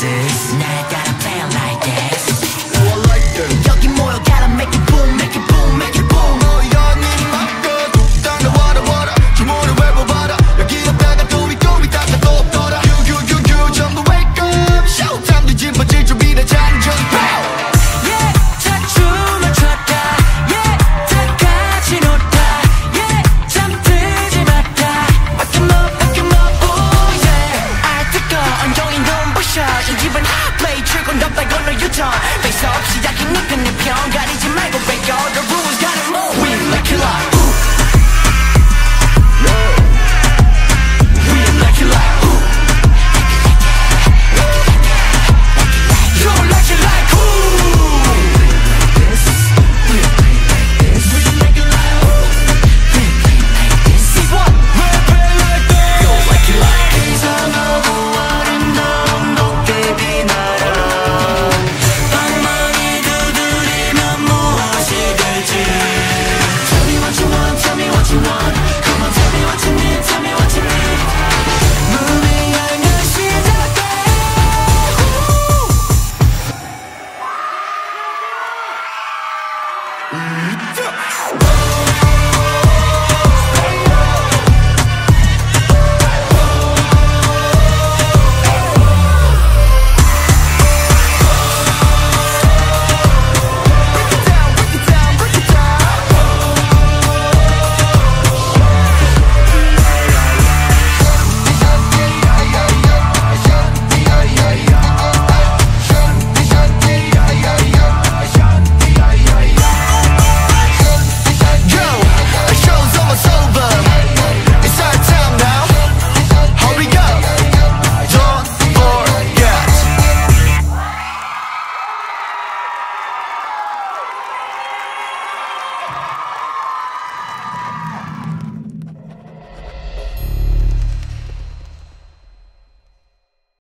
this night. even play trick like I'm on the Utah. Face off, see that can look in the pion, got it, you.